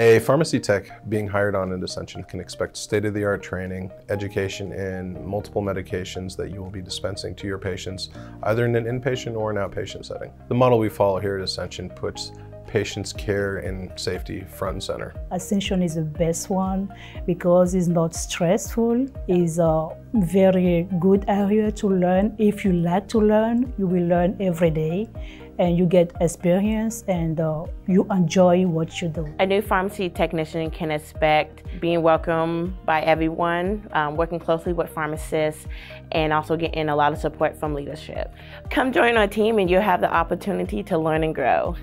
A pharmacy tech being hired on at Ascension can expect state-of-the-art training, education in multiple medications that you will be dispensing to your patients, either in an inpatient or an outpatient setting. The model we follow here at Ascension puts patients' care and safety front and center. Ascension is the best one because it's not stressful. It's a very good area to learn. If you like to learn, you will learn every day and you get experience and uh, you enjoy what you do. A new pharmacy technician can expect being welcomed by everyone, um, working closely with pharmacists, and also getting a lot of support from leadership. Come join our team and you'll have the opportunity to learn and grow.